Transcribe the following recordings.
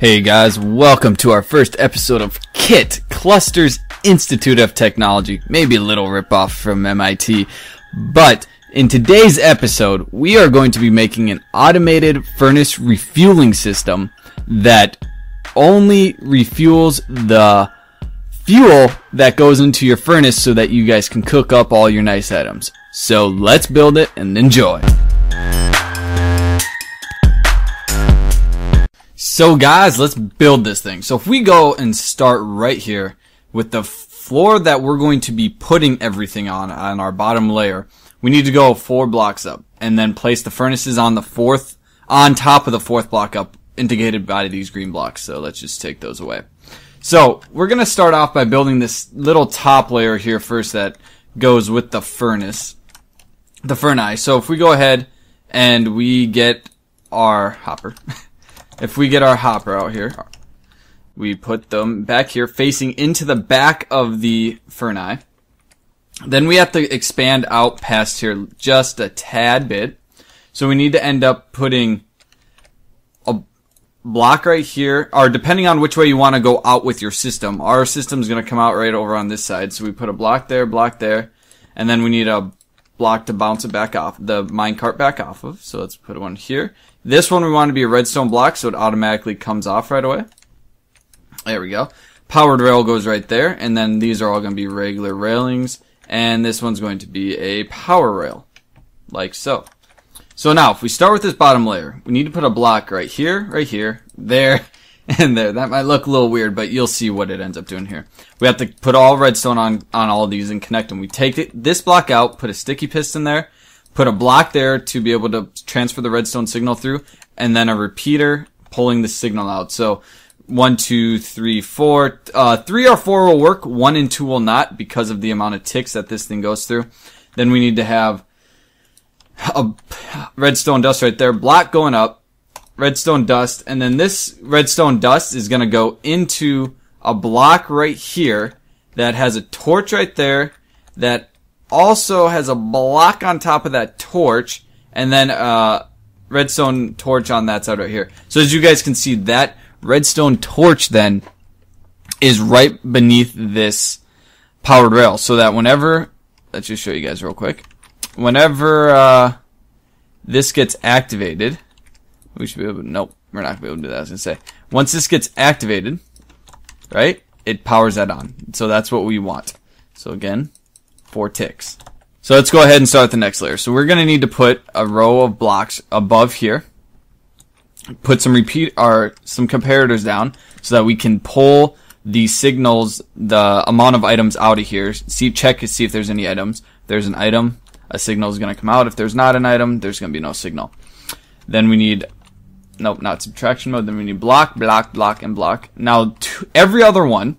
Hey guys, welcome to our first episode of KIT, Clusters Institute of Technology. Maybe a little ripoff from MIT. But in today's episode, we are going to be making an automated furnace refueling system that only refuels the fuel that goes into your furnace so that you guys can cook up all your nice items. So let's build it and enjoy. So guys, let's build this thing. So if we go and start right here with the floor that we're going to be putting everything on, on our bottom layer, we need to go four blocks up and then place the furnaces on the fourth, on top of the fourth block up, indicated by these green blocks. So let's just take those away. So we're going to start off by building this little top layer here first that goes with the furnace, the furnace. So if we go ahead and we get our hopper, if we get our hopper out here, we put them back here facing into the back of the furnace. Then we have to expand out past here just a tad bit. So we need to end up putting a block right here, or depending on which way you want to go out with your system. Our system is going to come out right over on this side. So we put a block there, block there, and then we need a block to bounce it back off, the minecart back off of. So let's put one here. This one we want to be a redstone block so it automatically comes off right away. There we go. Powered rail goes right there, and then these are all going to be regular railings, and this one's going to be a power rail, like so. So now, if we start with this bottom layer, we need to put a block right here, right here, there, and there. That might look a little weird, but you'll see what it ends up doing here. We have to put all redstone on, on all these and connect them. We take it, this block out, put a sticky piston there, put a block there to be able to transfer the redstone signal through, and then a repeater pulling the signal out. So one, two, three, four. Uh, three or four will work. One and two will not because of the amount of ticks that this thing goes through. Then we need to have a redstone dust right there, block going up, redstone dust, and then this redstone dust is going to go into a block right here that has a torch right there that also has a block on top of that torch, and then uh, redstone torch on that side right here. So as you guys can see, that redstone torch then is right beneath this powered rail, so that whenever let's just show you guys real quick. Whenever uh, this gets activated, we should be able. To, nope, we're not gonna be able to do that. I was gonna say once this gets activated, right? It powers that on. So that's what we want. So again, four ticks. So let's go ahead and start the next layer. So we're going to need to put a row of blocks above here. Put some repeat or some comparators down so that we can pull the signals, the amount of items out of here. See, check to see if there's any items. If there's an item, a signal is going to come out. If there's not an item, there's going to be no signal. Then we need, nope, not subtraction mode. Then we need block, block, block, and block. Now, every other one,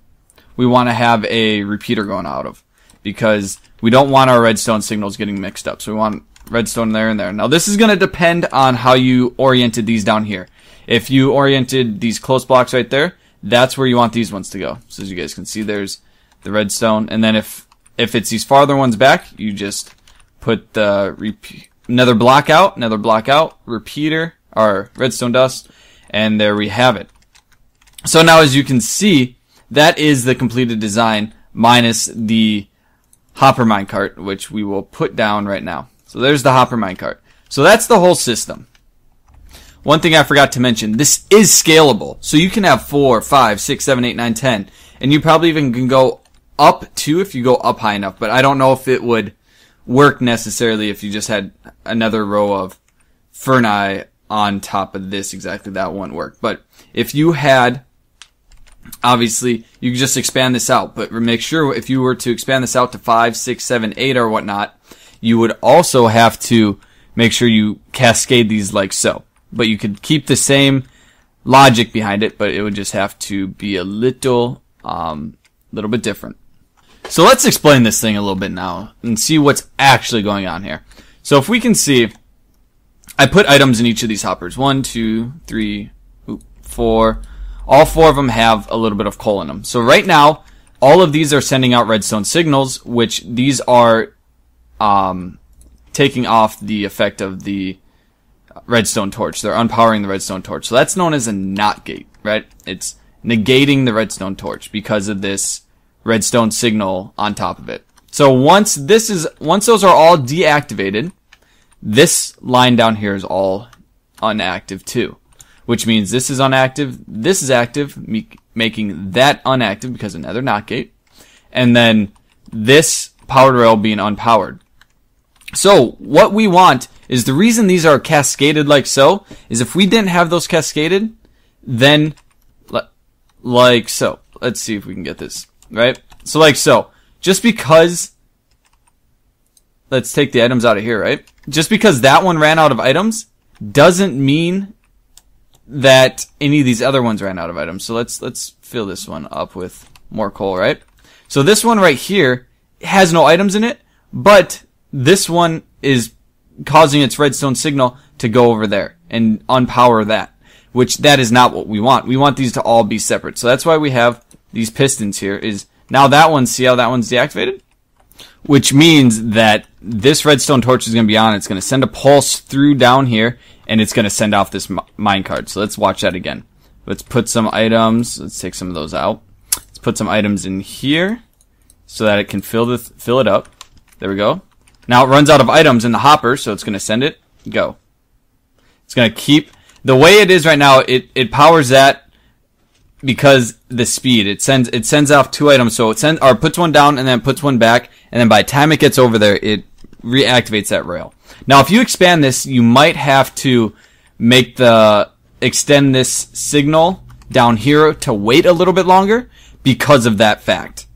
we want to have a repeater going out of because we don't want our redstone signals getting mixed up. So we want redstone there and there. Now this is going to depend on how you oriented these down here. If you oriented these close blocks right there, that's where you want these ones to go. So as you guys can see, there's the redstone. And then if, if it's these farther ones back, you just put the another block out, another block out, repeater, or redstone dust, and there we have it. So now as you can see, that is the completed design minus the hopper minecart, which we will put down right now. So there's the hopper minecart. So that's the whole system. One thing I forgot to mention, this is scalable. So you can have four, five, six, seven, eight, nine, ten, and you probably even can go up two if you go up high enough, but I don't know if it would work necessarily if you just had another row of ferni on top of this exactly that won't work. But if you had obviously you just expand this out, but make sure if you were to expand this out to five, six, seven, eight, or whatnot, you would also have to make sure you cascade these like so. But you could keep the same logic behind it, but it would just have to be a little, um, little bit different. So let's explain this thing a little bit now and see what's actually going on here. So if we can see, I put items in each of these hoppers. One, two, three, four, all four of them have a little bit of coal in them. So right now, all of these are sending out redstone signals, which these are um, taking off the effect of the redstone torch. They're unpowering the redstone torch. So that's known as a NOT gate, right? It's negating the redstone torch because of this redstone signal on top of it. So once this is, once those are all deactivated, this line down here is all unactive too. Which means this is unactive, this is active, making that unactive because another NOT gate. And then this powered rail being unpowered. So what we want is the reason these are cascaded like so is if we didn't have those cascaded, then like so. Let's see if we can get this right. So like so, just because let's take the items out of here, right? Just because that one ran out of items doesn't mean that any of these other ones ran out of items. So let's let's fill this one up with more coal, right? So this one right here has no items in it, but this one is causing its redstone signal to go over there and unpower that, which that is not what we want. We want these to all be separate. So that's why we have these pistons here is now that one, see how that one's deactivated? Which means that this redstone torch is going to be on. It's going to send a pulse through down here and it's going to send off this minecart. So let's watch that again. Let's put some items. Let's take some of those out. Let's put some items in here so that it can fill the fill it up. There we go. Now it runs out of items in the hopper, so it's going to send it. Go. It's going to keep the way it is right now. It it powers that because the speed it sends it sends off two items. So it sends or puts one down and then puts one back, and then by the time it gets over there, it reactivates that rail. Now, if you expand this, you might have to make the extend this signal down here to wait a little bit longer because of that fact.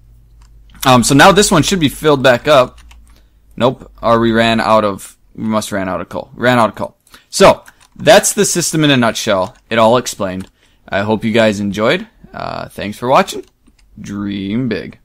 Um, so now this one should be filled back up. Nope. Or we ran out of, we must ran out of coal. Ran out of coal. So, that's the system in a nutshell. It all explained. I hope you guys enjoyed. Uh, thanks for watching. Dream big.